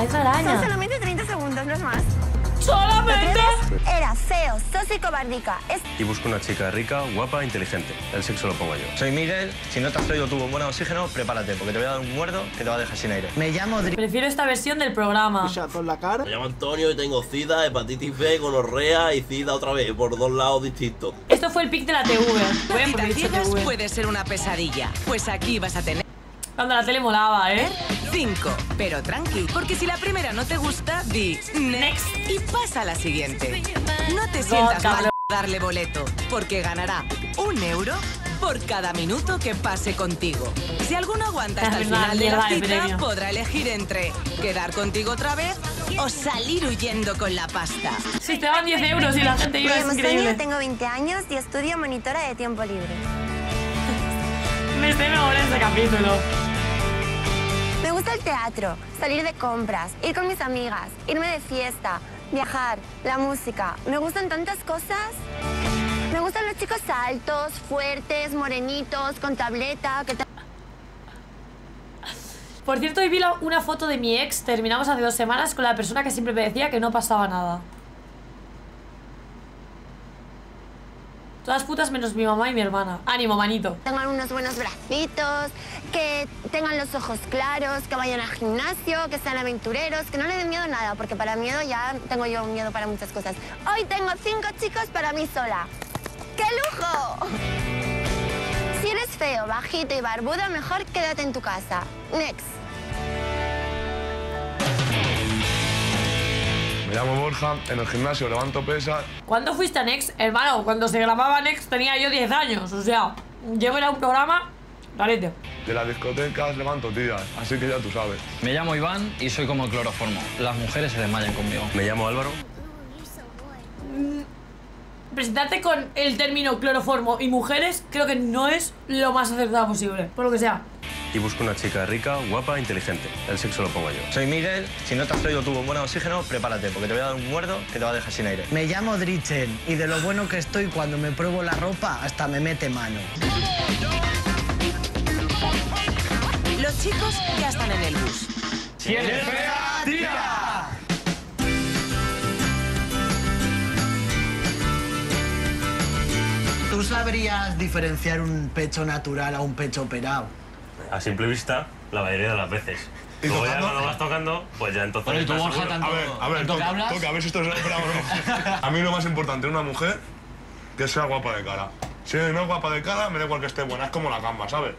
araña, es la araña. Son solamente 30 segundos, no es más. ¡Solamente! Era feo, soso y cobardica. Es Y busco una chica rica, guapa, inteligente. El sexo lo pongo yo. Soy Miguel, si no te has traído tu bombona de oxígeno, prepárate, porque te voy a dar un muerdo que te va a dejar sin aire. Me llamo Dri... Prefiero esta versión del programa. con la cara. Me llamo Antonio y tengo SIDA, hepatitis B, gonorrea y SIDA otra vez, por dos lados distintos. Esto fue el pic de la TV. TV. puede ser una pesadilla. Pues aquí vas a tener Cuando la tele molaba, ¿eh? Cinco. Pero tranqui, porque si la primera no te gusta, di next y pasa a la siguiente. No te sientas mal darle boleto, porque ganará un euro por cada minuto que pase contigo. Si alguno aguanta hasta el final de la cita, podrá elegir entre quedar contigo otra vez o salir huyendo con la pasta. Si te daban 10 euros y la gente iba, Me es increíble. Sonia, tengo 20 años y estudio monitora de tiempo libre. Me sé mejor ese capítulo. Gusta el teatro, salir de compras, ir con mis amigas, irme de fiesta, viajar, la música. Me gustan tantas cosas. Me gustan los chicos altos, fuertes, morenitos, con tableta, que Por cierto, hoy vi una foto de mi ex. Terminamos hace dos semanas con la persona que siempre me decía que no pasaba nada. Todas putas menos mi mamá y mi hermana. Ánimo, manito. tengan unos buenos bracitos, que tengan los ojos claros, que vayan al gimnasio, que sean aventureros, que no le den miedo nada, porque para miedo ya tengo yo miedo para muchas cosas. Hoy tengo cinco chicos para mí sola. ¡Qué lujo! Si eres feo, bajito y barbudo, mejor quédate en tu casa. Next. Me llamo Borja, en el gimnasio levanto pesas. ¿Cuándo fuiste a Next? Hermano, cuando se grababa Next tenía yo 10 años. O sea, llego a un programa. Rarete. De las discotecas levanto tías, así que ya tú sabes. Me llamo Iván y soy como el cloroformo. Las mujeres se desmayan conmigo. Me llamo Álvaro. Presentarte con el término cloroformo y mujeres creo que no es lo más acertado posible. Por lo que sea. Y busco una chica rica, guapa, inteligente. El sexo lo pongo yo. Soy Miguel, si no te has traído tu bombona de oxígeno, prepárate, porque te voy a dar un muerdo que te va a dejar sin aire. Me llamo Drichen y de lo bueno que estoy cuando me pruebo la ropa hasta me mete mano. Los chicos ya están en el bus. Si eres fea, tira. ¿Tú sabrías diferenciar un pecho natural a un pecho operado? A simple vista, la mayoría de las veces. ¿Y Luego ya tocando? cuando vas tocando, pues ya entonces. Bueno, y tú, estás Borja, seguro. tanto, A ver, a ver, tanto que toca, hablas. toca, a ver si esto es bravo o no. A mí lo más importante en una mujer, que sea guapa de cara. Si no es guapa de cara, me da igual que esté buena, es como la gamba, ¿sabes?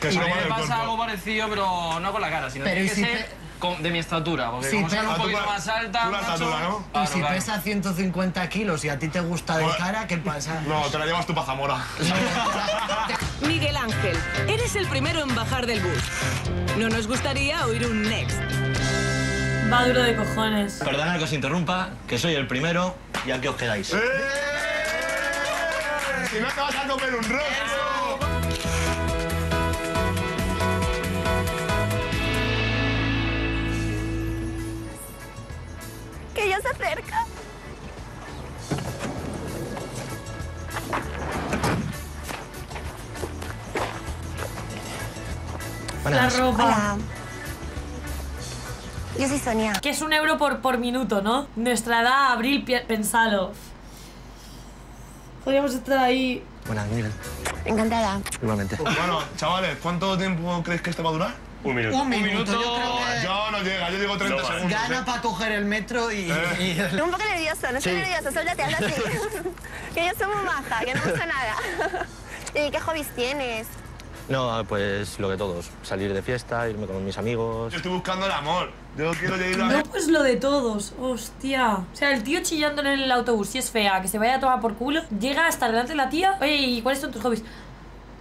Que se A lo mí va me del pasa cuerpo. algo parecido, pero no con la cara, sino Pero tiene ¿y que si ser pe- con- de mi estatura. Porque Sí, como soy un tú poquito más alta, tú la macho, estatura, ¿no? y claro, si claro. pesa 150 kilos y a ti te gusta de Bueno. cara, ¿qué pasa? No, te la llevas tú para Zamora. Miguel Ángel, eres el primero en bajar del bus. No nos gustaría oír un next. Va duro de cojones. Perdona que os interrumpa, que soy el primero y aquí os quedáis. ¡Eh! Si no te vas a comer un rollo. Ropa. Hola. Yo soy Sonia. Que es un euro por, por minuto, ¿no? Nuestra edad, abril, pensalo. Podríamos estar ahí. Buenas, Miguel. Encantada. Igualmente. Bueno, chavales, ¿cuánto tiempo creéis que este va a durar? Un minuto. Un minuto, yo creo que Yo no llega, yo digo 30 No, segundos. gana ¿eh? para coger el metro y... Eh. y- un poco nervioso, no estoy nervioso, suéltate, habla así. que yo soy muy maja, que no pasa nada. ¿Y qué hobbies tienes? No, pues lo que todos. Salir de fiesta, irme con mis amigos. Yo estoy buscando el amor. Yo quiero ir a... No, pues lo de todos. Hostia. O sea, el tío chillando en el autobús, si es fea, que se vaya a tomar por culo, llega hasta delante de la tía. Oye, ¿y cuáles son tus hobbies?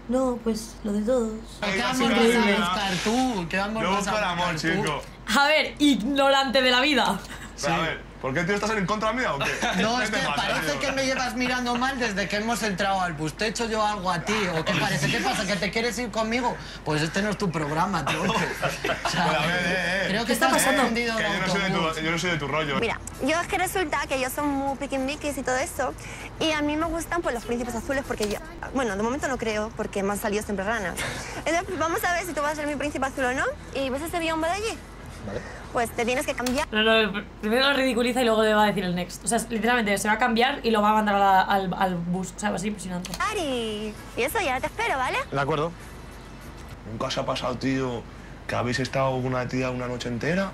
No, pues lo de todos. ¿Qué amor vas a buscar tú? ¿Qué amor Yo vas busco a el amor, chico. A ver, ignorante de la vida. A ver, ¿por qué tío estás en contra mía o qué? No, ¿Qué es que pasa, parece tío? que me llevas mirando mal desde que hemos entrado al bus. ¿Te he hecho yo algo a ti? ¿O qué parece? ¿Qué pasa? ¿Que te quieres ir conmigo? Pues este no es tu programa, tío. O sea, a ver, eh, eh. Creo que ¿Qué está pasando? Que el yo no, soy de tu, yo no soy de tu rollo. Mira, yo es que resulta que yo soy muy piquimbiquis y todo eso, y a mí me gustan pues los príncipes azules porque yo, bueno, de momento no creo porque me han salido siempre ranas. Entonces, pues, vamos a ver si tú vas a ser mi príncipe azul o no, y ves ese biombo de allí. ¿Vale? Pues te tienes que cambiar. No, no, pr- primero lo ridiculiza y luego le va a decir el next. O sea, literalmente se va a cambiar y lo va a mandar a la- al, al bus. O sea, va a ser impresionante. Y, y eso, ya te espero, ¿vale? De acuerdo. Nunca os ha pasado, tío, que habéis estado con una tía una noche entera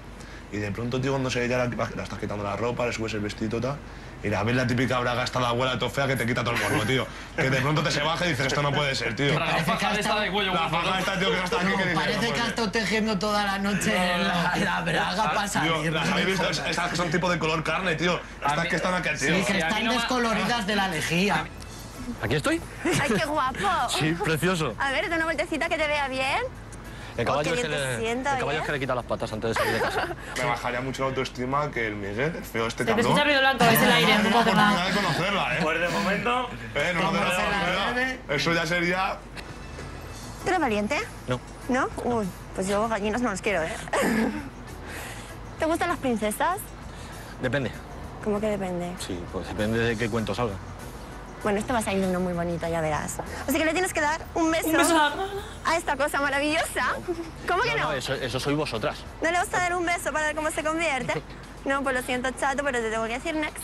y de pronto, tío, cuando se ya la, la estás quitando la ropa, le subes el vestido y tal, y la ves la típica braga hasta la abuela todo fea que te quita todo el morbo, tío. Que de pronto te se baja y dices, esto no puede ser, tío. La faja esta de cuello. La faja esta, tío, que no está aquí, No, parece no que ha estado tejiendo toda la noche la, la braga para Tío, salir. las habéis visto, Es- estas que son tipo de color carne, tío. Estas que están aquí, tío. Sí, que están descoloridas de la lejía. ¿Aquí estoy? ¡Ay, qué guapo! Sí, precioso. A ver, da una vueltecita que te vea bien. El caballo, Oh, es que le, el caballo es que le quita las patas antes de salir de casa. Me bajaría mucho la autoestima que el Miguel, el feo este Se te cabrón. escucha ruido blanco, es el aire, no Nada nada. de conocerla, ¿eh? Pues de momento, Eh, no, no, no, se no. Eso ya sería... ¿Tú eres valiente? No. ¿No? Uy, pues yo gallinas no las quiero, ¿eh? ¿Te gustan las princesas? Depende. ¿Cómo que depende? Sí, pues depende de qué cuento salga. Bueno, este va a salir uno muy bonito, ya verás. Así que le tienes que dar un beso, Un beso a- a esta cosa maravillosa. ¿Cómo que no? No, eso, eso sois vosotras. ¿No le gusta dar un beso para ver cómo se convierte? No, pues lo siento, chato, pero te tengo que decir next.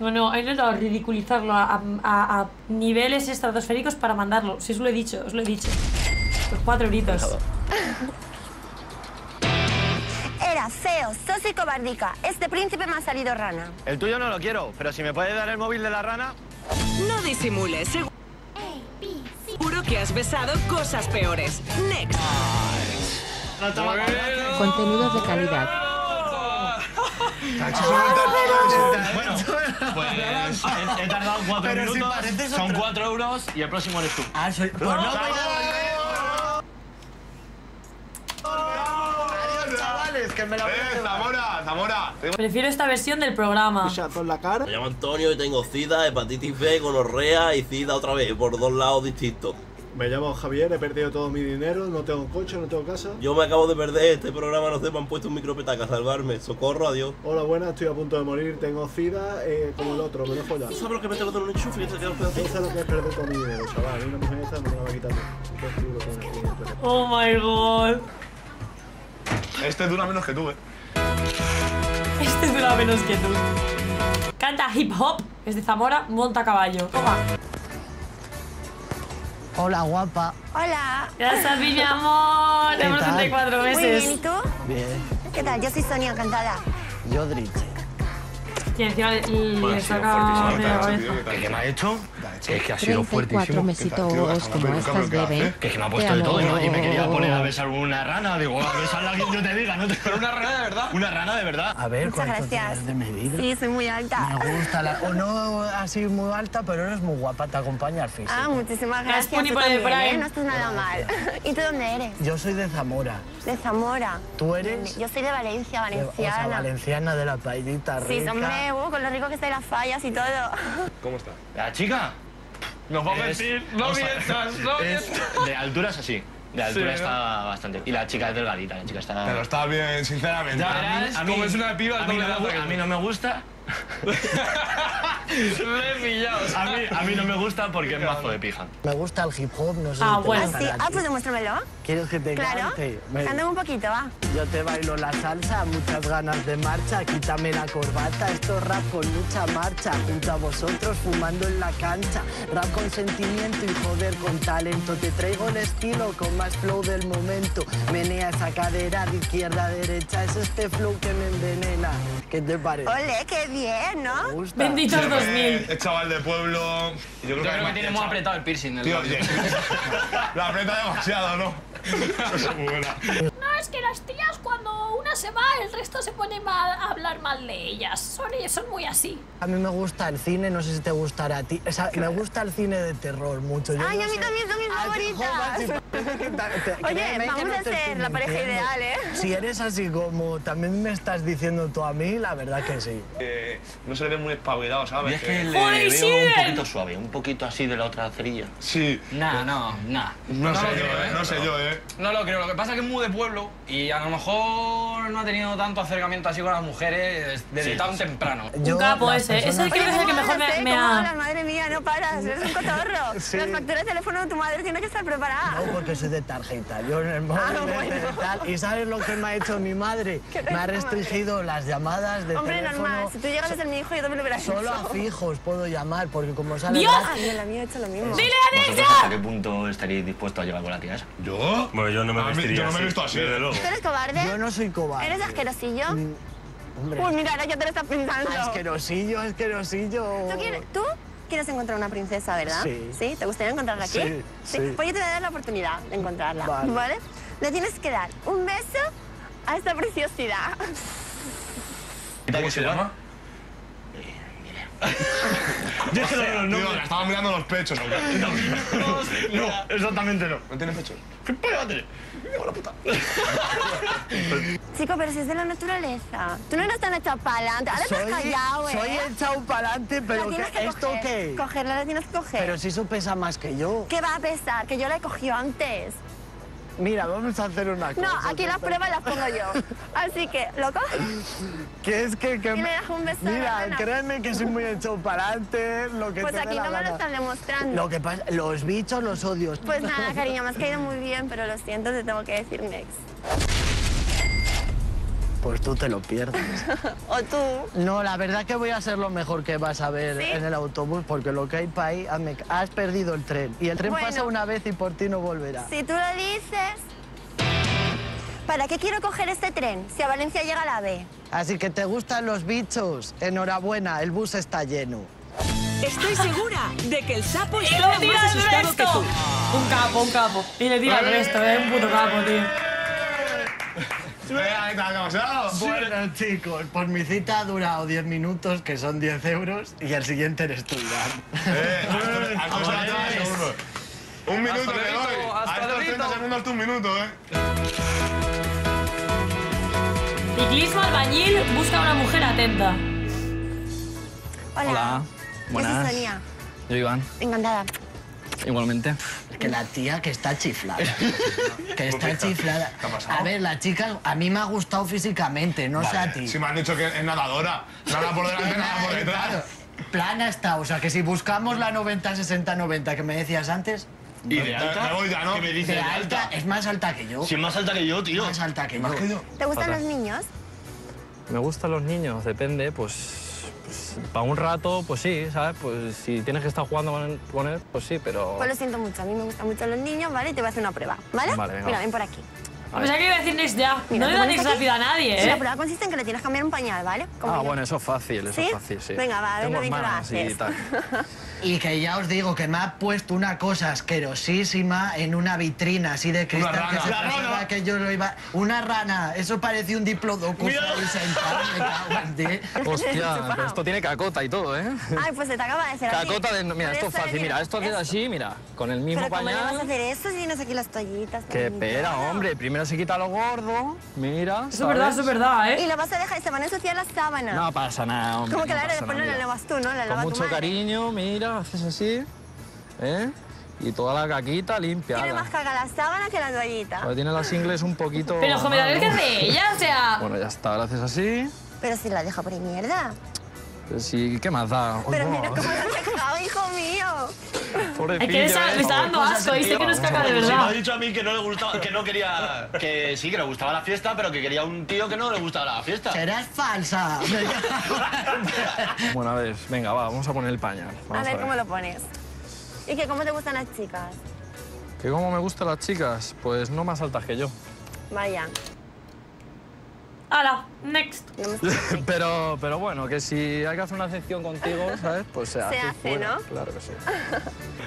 No, no, he intentado ridiculizarlo a, a- a niveles estratosféricos para mandarlo. Si os lo he dicho, os lo he dicho. Pues cuatro euritos. Era feo, soso y cobardica. Este príncipe me ha salido rana. El tuyo no lo quiero, pero si me puedes dar el móvil de la rana. No disimules. Seguro que has besado cosas peores. Next. Contenidos de calidad. Bueno, pues he, he tardado cuatro Pero si minutos. pareces son otro. cuatro euros y el próximo eres tú. Ah, soy... Pues no voy a Adiós, chavales, que me la voy a ¡Eh. Zamora! ¡Zamora! Prefiero esta versión del programa. Me llamo Antonio y tengo SIDA, hepatitis B, gonorrea y SIDA otra vez, por dos lados distintos. Me llamo Javier, he perdido todo mi dinero, no tengo coche, no tengo casa. Yo me acabo de perder este programa, no sé, me han puesto un micropetaca a salvarme. Socorro, adiós. Hola, buenas, estoy a punto de morir, tengo sida, eh, como el otro, me lo he follado. ¿Tú sabes lo que me tengo de un enchufe y te quedas pedazos? Piensa lo que es perder todo mi dinero, chaval. Una mujer esa no me la va a quitar. Oh my god. Este dura menos que tú, eh. Este dura menos que tú. Canta hip hop, es de Zamora, monta a caballo. Toma. Hola, guapa. Hola. Gracias mi amor. ¿Qué Tenemos tal? 34 Muy meses. bien, ¿y tú? Bien. ¿Qué tal? Yo soy Sonia, encantada. Yo, Dritch. Y encima le, le saca fuertísimo, media tío, cabeza. ¿Qué, qué me ha hecho? Que es que ha sido 34 fuertísimo. mesitos como estas beben. Que es que me ha puesto de todo y me, y me quería poner a besar una rana. Digo, a besarla a quien yo te diga. ¿no? Pero una rana de verdad. Una rana de verdad. A ver, Muchas ¿cuánto gracias. de medida? Sí, soy muy alta. Me gusta la... O no así muy alta, pero eres muy guapa, te acompaña el físico. Ah, muchísimas Gracias, Tú también, ¿eh? No estás nada mal. ¿Y tú dónde eres? Yo soy de Zamora. De Zamora. ¿Tú eres? Yo soy de Valencia, de- O sea, valenciana. valenciana de la paellita rica. Sí, hombre, uh, con lo rico que está las fallas y todo. ¿Cómo está? La chica. Nos va a mentir. No mientas, no mientas. De altura es así. De altura está bastante. Y la chica es delgadita. La chica está. Pero está bien, sinceramente. Ya verás, a mí, una piba, a mí, no me, a mí no me gusta. Me he pillado. A mí, a mí no me gusta porque es mazo de pija. Me gusta el hip hop, no sé Ah, si te bueno. ¿Ah, sí? la Ah, ti. pues demuéstramelo. ¿Quieres que te Claro. cante? Me- Cántame un poquito, va. Yo te bailo la salsa, muchas ganas de marcha, quítame la corbata, esto es rap con mucha marcha, junto a vosotros fumando en la cancha, rap con sentimiento y joder con talento, te traigo el estilo con más flow del momento, menea esa cadera de izquierda a derecha, es este flow que me envenena, ¿qué te parece? Ole, qué bien, ¿Te ¿no? gusta? Benditos 2000. Es chaval de pueblo. Yo creo, Yo creo que además- tiene muy apretado el piercing. Tío, la aprieta demasiado, ¿no? Eso es muy buena. No, es que las tías cuando una se va, el resto se pone mal a hablar mal de ellas. Son, son muy así. A mí me gusta el cine, no sé si te gustará a ti, o sea, me gusta el cine de terror mucho. Yo Ay, no a mí sé- también son mis Ah, favoritas. sí, Oye, vamos no a ser la pareja ideal, ¿eh? Si eres así como también me estás diciendo tú a mí, la verdad que sí. Eh, no se le ve muy espabilado, Y ¿sabes? es que le ¡Joder, veo Isidel! un poquito suave, un poquito así de la otra cerilla. Sí. Nah, no, nah. No, sé lo yo, creo, eh. No sé yo, eh. No lo creo. Lo que pasa es que es muy de pueblo y a lo mejor no ha tenido tanto acercamiento así con las mujeres desde Sí, tan temprano. Un capo ese. Ese creo que es el que mejor me, me ¿Cómo ha... hablas? Madre mía, no paras, eres un cotorro. Sí. Las facturas de teléfono de tu madre tienen que estar preparadas. No, porque soy de tarjeta. Yo en el móvil Ah, bueno. y tal. ¿Y sabes lo que me ha hecho mi madre? ¿Qué te Me ha ha restringido las llamadas de Hombre, teléfono. normal, si tú llegas a ser mi hijo yo también lo hubiera Solo hecho. a fijos puedo llamar, porque como sale... ¡Dios! gratis- Ay, la mía he hecho lo mismo. ¡Dile a ¿Vosotros Nexa! hasta qué punto estaréis dispuestos a llevar con la tía esa? ¿Yo? Bueno, yo no me vestiría Yo no me he visto así. Desde luego. ¿Tú eres cobarde? Yo no soy cobarde. ¿Eres asquerosillo? Hombre, Uy, mira, ahora ya te lo estás pensando. asquerosillo, asquerosillo. ¿Tú quieres, tú quieres encontrar una princesa, verdad? Sí. ¿Te gustaría encontrarla aquí? Sí, sí. Pues yo te voy a dar la oportunidad de encontrarla, Vale. ¿vale? Le tienes que dar un beso a esta preciosidad. ¿Cómo se llama? Díselo de los nombres. la estaba mirando los pechos. ¿o qué? No, exactamente no. ¿No tiene pechos? ¿Qué pollo va a tener? De puta. Chico, pero si es de la naturaleza. Tú no eres tan echado para adelante. Ahora estás Soy, callado, ¿eh? soy echado para adelante, La pero ¿qué- que ¿esto coger. qué? Cogerla la tienes que coger. Pero si eso pesa más que yo. ¿Qué va a pesar? Que yo la he cogido antes. Mira, vamos a hacer una cosa. No, aquí las pruebas las pongo yo. Así que, ¿lo coges? Que es que... que Y le das un beso Mira, créeme que soy muy echado para adelante, lo que Pues te aquí no me lo estás demostrando. Lo que pasa, los bichos los odio. Pues nada, cariño, me has caído muy bien, pero lo siento, te tengo que decir next. Pues tú te lo pierdes. O tú. No, la verdad que voy a ser lo mejor que vas a ver ¿Sí? en el autobús, porque lo que hay para ahí, hazme- has perdido el tren. Y el tren Bueno. pasa una vez y por ti no volverá. Si tú lo dices... ¿Para qué quiero coger este tren si a Valencia llega la B? Así que te gustan los bichos. Enhorabuena, el bus está lleno. Estoy segura de que el sapo ¡Y estaba más asustado que tú. Un capo, un capo. Y le tira el resto, es un puto capo, tío. Bueno, chicos, pues mi cita ha durado 10 minutos, que son 10 euros, y el siguiente eres tú, Iván. Eh, a a. Un minuto te doy. A estos luego. 30 segundos tú un minuto, ¿eh? Ciclismo albañil busca una mujer atenta. Hola. Hola, Yo buenas. soy Sonia. Yo, Iván, Encantada. igualmente. Que la tía que está chiflada. que está ¿Qué chiflada. A ver, la chica a mí me ha gustado físicamente, no sé a ti. Si me han dicho que es nadadora. Nada por delante, nada por detrás. Claro, plana está, o sea que si buscamos la 90-60-90 que me decías antes, ¿Y de alta? Me voy ya, ¿no? ¿Qué me dices de de alta alta? es más alta que yo. Si es más alta que yo, tío. Más alta que yo. ¿Más que yo? ¿Te gustan Fatal. los niños? Me gustan los niños, depende, pues, pues, para un rato, pues sí, ¿sabes? Pues si tienes que estar jugando con él, con él, pues sí, pero... Pues lo siento mucho, a mí me gustan mucho los niños, ¿vale? Y te voy a hacer una prueba, ¿vale? Vale, venga, Mira, ven por aquí. A Pensaba que iba a decir next ya. Mira, no le ¿te da next rápido a nadie, La ¿eh? prueba consiste en que le tienes que cambiar un pañal, ¿vale? Como Ah, yo. bueno, eso es fácil, eso ¿Sí? es fácil, sí. Venga, va, a ver Tengo hermanas y tal. Y que ya os digo que me ha puesto una cosa asquerosísima en una vitrina así de cristal rana. que se La rana. que yo lo iba... Una rana, eso parecía un diplodocus Mira. ahí sentado, me cago en ti. Hostia, pero esto tiene cacota y todo, ¿eh? Ay, pues se te acaba de hacer así. Cacota de... Mira, esto es fácil, mira, esto eso. así, mira, con el mismo Pero ¿cómo le vas a pañal. hacer eso si tienes aquí las toallitas? Espera, bonito? hombre, primero se quita lo gordo, mira, Eso es verdad, eso es verdad, Y ¿eh? lo vas a dejar y se van a ensuciar las sábanas. No pasa nada, hombre. Como que no la después no nada, la lavas tú, ¿no? La Con mucho cariño, mira, haces así, ¿eh? Y toda la caquita limpia. Tiene más caga la sábana que la toallita. Porque tiene las ingles un poquito... Pero, joder, a ver qué hace ella, o sea... Bueno, ya está, lo haces así. Pero si la deja por ahí mierda. Sí, ¿qué más da? Pero mira cómo la has dejado, hijo mío. Es que esa- le está dando asco, dice que no es caca de Si me ha verdad. dicho a mí que no le gustaba, que no quería, que sí, que le gustaba la fiesta, pero que quería un tío que no le gustaba la fiesta. Serás falsa. Bueno, a ver, venga, va, vamos a poner el pañal. A ver cómo lo pones. ¿Y que cómo te gustan las chicas? ¿Que cómo me gustan las chicas? Pues no más altas que yo. Vaya. Hala, next. No. Pero, pero bueno, que si hay que hacer una excepción contigo, ¿sabes? Pues se hace. hace, fuera. ¿no? Claro que sí.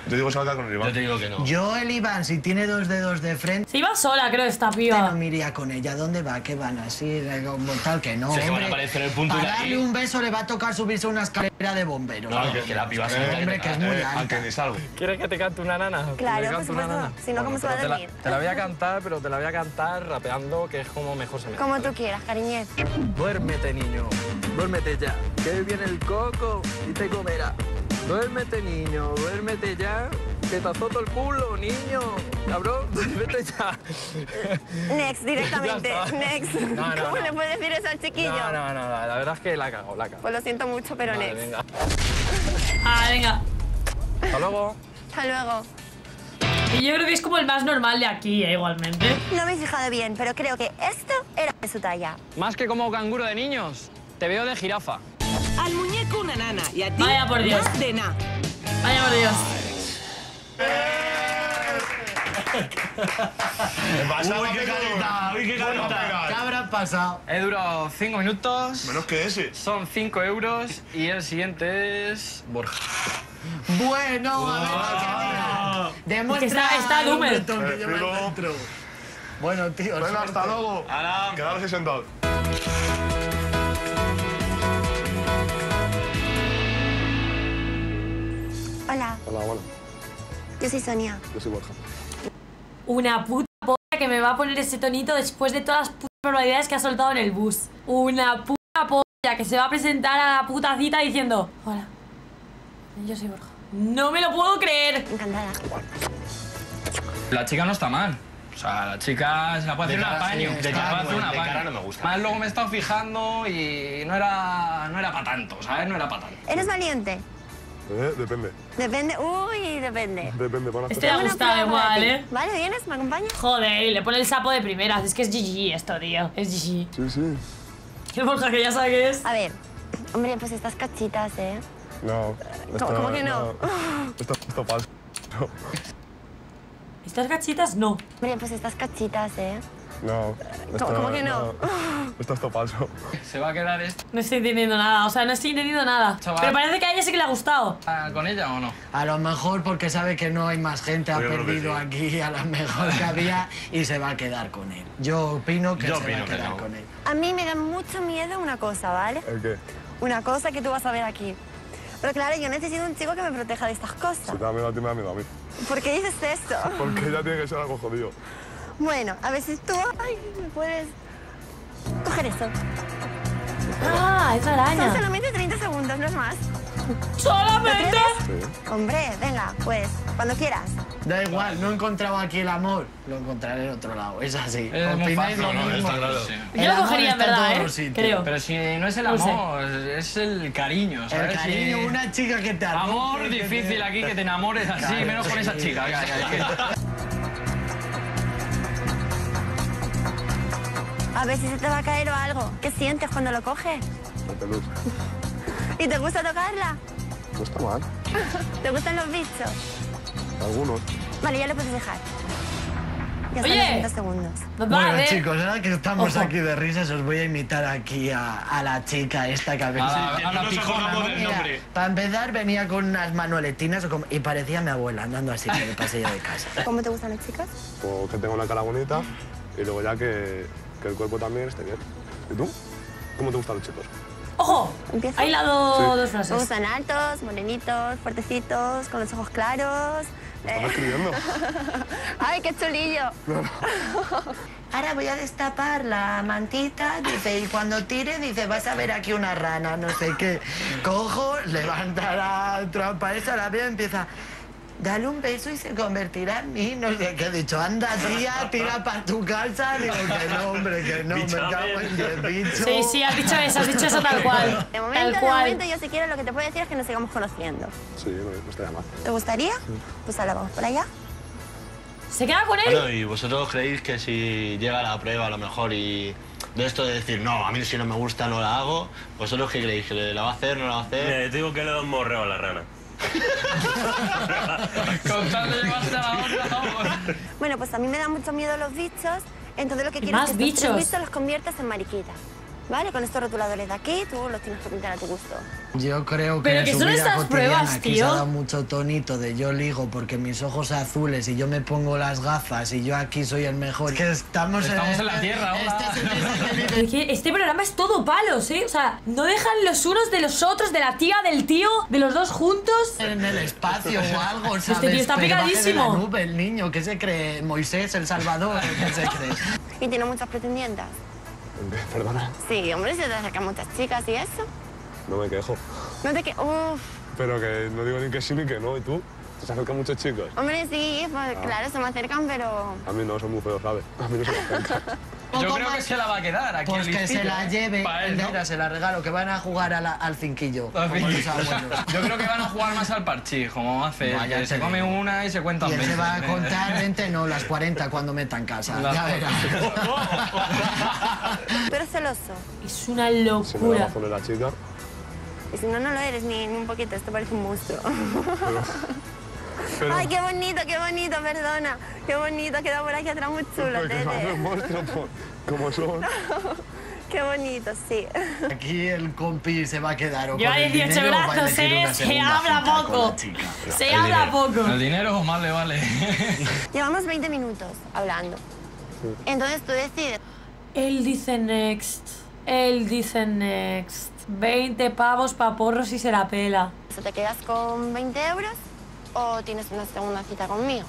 Yo digo salga con el Iván. Yo te digo que no. Yo, el Iván, si tiene dos dedos de frente, Se iba sola, creo, esta no piba. me iría con ella. ¿Dónde va? ¿Qué van así? Como tal que no, Si es que van a hombre. aparecer en el punto y Para darle un beso le va a tocar subirse a una escalera de bomberos. No, que, que la piba se Eh, hombre, que es muy Eh, alta. al que ni salgo. ¿Quieres que te cante una nana? Claro, ¿Te por supuesto. Si no, ¿cómo se va a pero te la- dormir? Te la voy a cantar, pero te la voy a cantar rapeando, que es como mejor se me Como tú quieras, cariñez. Duérmete, niño, duérmete ya, que hoy viene el coco y te comerá. Duérmete, niño, duérmete ya, Que te azoto el culo, niño. Cabrón, vete ya. Next, directamente. Ya. Next. No, no, ¿Cómo no. le puedes decir eso al chiquillo? No, no, no, la verdad es que la cago, la cago. Pues lo siento mucho, pero Vale, next. venga. Ah, venga. Hasta luego. Hasta luego. Y yo creo que es como el más normal de aquí, eh, igualmente. No me he fijado bien, pero creo que esto era de su talla. Más que como canguro de niños, te veo de jirafa. Al muñeco una nana y a ti Vaya por Dios. más de na. Vaya por Dios. Uy, qué carita, uy, qué carita. ¿Qué habrá pasado? He durado 5 minutos. Menos que ese. Son 5 euros y el siguiente es Borja. Bueno, a ver. Demuestra está- está el Doomer. hombretón que lleva Prefiero- dentro. Bueno, tío, Venga, suerte. hasta luego. Quedaros ahí sentados. Hola, Hola, bueno, yo soy Sonia. yo soy Borja. Una puta polla que me va a poner ese tonito después de todas las putas probabilidades que ha soltado en el bus. Una puta polla que se va a presentar a la puta cita diciendo: Hola, yo soy Borja. No me lo puedo creer. Encantada. La chica no está mal. O sea, la chica se la puede De hacer un apaño. sí, de se la cara puede hacer no, un de apaño. cara no me gusta. Más luego me he estado fijando y no era, no era para tanto, ¿sabes? No era para tanto. ¿Eres valiente? Eh, depende. Depende. Uy, depende. Depende, para Este le ha Una igual. ¿eh? Vale, ¿vienes? ¿Me acompañas? Joder, y le pone el sapo de primeras. Es que es GG esto, tío. Es GG. Sí, sí. El Borja que ya sabe qué es. A ver, hombre, pues estas cachitas, ¿eh? No. ¿Cómo- cómo que no? Esto, esto falso. Estas gachitas no. Hombre, pues estas cachitas, ¿eh? No. ¿Cómo, cómo que no? Esto es todo falso. Se va a quedar esto No estoy entendiendo nada. O sea, no estoy entendiendo nada. Chaval. Pero parece que a ella sí que le ha gustado. con ella o no. A lo mejor porque sabe que no hay más gente, ha Yo perdido sí. aquí a lo mejor que había y se va a quedar con él. Yo opino que Yo se va a que quedar no. con él. A mí me da mucho miedo una cosa, ¿vale? ¿El qué? Una cosa que tú vas a ver aquí. Pero claro, yo necesito un chico que me proteja de estas cosas. Si te da miedo a ti, me da miedo a mí. ¿Por qué dices esto? Porque ella tiene que ser algo jodido. Bueno, a ver si tú ay, me puedes coger eso. Ah, es Son araña. solamente 30 segundos, no es más. ¿Solamente? Sí. Hombre, venga, pues, cuando quieras. Da igual, no he encontrado aquí el amor, lo encontraré en otro lado. Es así. Es muy Opináis fácil, lo ¿no? Está claro. Sí. Yo lo cogería, en verdad, ¿eh? Creo. Pero si no es el No sé. amor, es el cariño, ¿sabes? El cariño, una chica que te Amor te- difícil aquí, que te enamores así, Claro, menos con esa chica. A ver si se te va a caer o algo. ¿Qué sientes cuando lo coges? La pelusa. ¿Y te gusta tocarla? No está mal. ¿Te gustan los bichos? Algunos. Vale, ya lo puedes dejar. Ya Oye. los 30 segundos. Bueno, chicos, ahora que estamos Ojo. aquí de risas, os voy a invitar aquí a, a la chica esta que habéis A a la pijona, ¿no? Mira, para empezar venía con unas manueletinas como- y parecía mi abuela andando así por el pasillo de casa. ¿Cómo te gustan las chicas? O que tenga una cara bonita y luego ya que, que el cuerpo también esté bien. ¿Y tú? ¿Cómo te gustan los chicos? Ojo. ¿Empiezo? Hay lado Sí. dos Me frases. gustan altos, morenitos, fuertecitos, con los ojos claros. ¿Estás Eh, escribiendo? ¡Ay, qué chulillo! Ahora voy a destapar la mantita, dice, y cuando tire, dice, vas a ver aquí una rana, no sé qué. Cojo, levanta la trampa esa, la veo empieza, dale un beso y se convertirá en mí, no sé qué. He dicho, anda, tía, tira para tu casa. Digo, que no, hombre, que no, me cago en diez, bicho. Sí, sí, has dicho eso, has dicho eso tal cual. De momento, Tal de cual. momento, yo si quiero lo que te puedo decir es que nos sigamos conociendo. Sí, no, estaría mal. ¿Te gustaría? Pues ahora vamos por allá. ¿Se queda con él? Bueno, ¿y vosotros creéis que si llega la prueba a lo mejor y de esto de decir, no, a mí si no me gusta no la hago, ¿vosotros qué creéis? ¿Que la va a hacer, no la va a hacer? Mira, yo te digo que le da un morreo a la rana. Con tal de llevarse a la otra, vamos. Bueno, pues a mí me dan mucho miedo los bichos, entonces lo que ¿Y quiero es que bichos? bichos los conviertas en mariquitas. ¿Vale? Con estos rotuladores de aquí, tú los tienes que pintar a tu gusto. Yo creo que Pero en que su son vida estas pruebas, tío. ha dado mucho tonito de yo ligo porque mis ojos azules y yo me pongo las gafas y yo aquí soy el mejor. Que estamos, Estamos en la tierra, hola. Este es el día que vive Es que este programa es todo palos, ¿eh? O sea, no dejan los unos de los otros, de la tía, del tío, de los dos juntos. en el espacio o algo, ¿sabes? Este tío está Que la nube, el niño, ¿qué se cree? Moisés, el Salvador, ¿qué se cree? Y tiene muchas pretendientes. Perdona. Sí, hombre, se te acercan muchas chicas y eso. No me quejo. No te que... Uf, Pero que no digo ni que sí ni que no. ¿Y tú? ¿Te acercan muchos chicos? Hombre, sí, pues Ah. claro, se me acercan, pero... A mí no, son muy feos, ¿sabes? A mí no se me acercan. Yo creo que se la va a quedar aquí Pues el que se la lleve, Pa' él, ¿no? mira, se la regalo, que van a jugar a la- al cinquillo. Como los abuelos. Yo creo que van a jugar más al parchís, como hace. No, ya que se come una y se cuentan Y él se 20. va a contar 20, no, las 40 cuando meta en casa. Ya verás. Eres celoso. Es una Si me locura. razón de la chica, Y si no, no lo eres ni, ni un poquito. Esto parece un monstruo. Pero... Ay, qué bonito, qué bonito, perdona. Qué bonito, queda por aquí atrás muy chulo, Porque no como son. Qué bonito, sí. Aquí el compi se va a quedar o con el 18 dinero o va a brazos, ¿eh? Se habla poco. Se El habla dinero. poco. El dinero más le vale. Llevamos 20 minutos hablando. Entonces tú decides. Él dice next. Él dice next. 20 pavos pa' porros y se la pela. ¿o ¿Te quedas con 20 euros o tienes una segunda cita conmigo?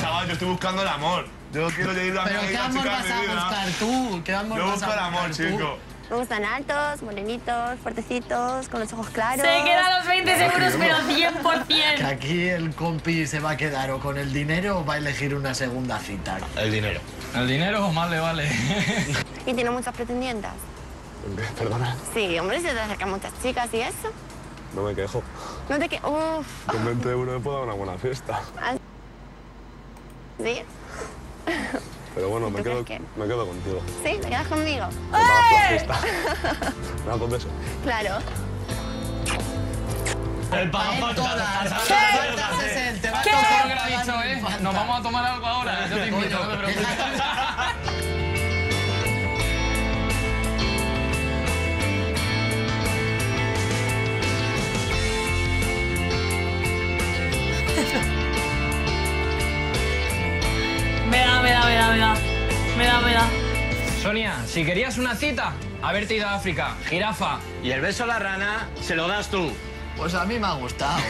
Chaval, yo estoy buscando el amor. Yo quiero ir a mi Pero ¿qué amor vas a buscar tú? ¿Qué amor Yo vas busco a el amor, buscar tú? chico. Me gustan altos, morenitos, fuertecitos, con los ojos claros. Se queda los 20 euros, pero Que 100%. aquí el compi se va a quedar o con el dinero o va a elegir una segunda cita. El dinero. El dinero más le vale. Y tiene muchas pretendientes. Perdona, Sí, hombre, se te acercan muchas chicas y eso. No me quejo. No te que... Uf, Con 20 euros me puedo dar una buena fiesta. ¿sí? Pero bueno, ¿Y me quedo, crees me quedo contigo. ¿Sí? ¿Te quedas conmigo? Me pagas la fiesta. Me das. Claro. El pago todas. ¿Qué? es él, te va a ¿Qué? tocar que dicho, eh? Nos vamos a tomar algo ahora. Yo te invito, no te preocupes. Sonia, si querías una cita, haberte ido a África. Jirafa. Y el beso a la rana se lo das tú. Pues a mí me ha gustado.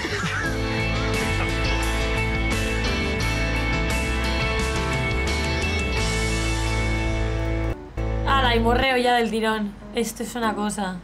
Ala, y morreo ya del tirón. Esto es una cosa.